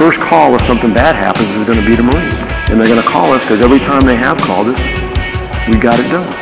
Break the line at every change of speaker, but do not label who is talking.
first call if something bad happens is going to be the Marines. And they're going to call us because every time they have called us, we got it done.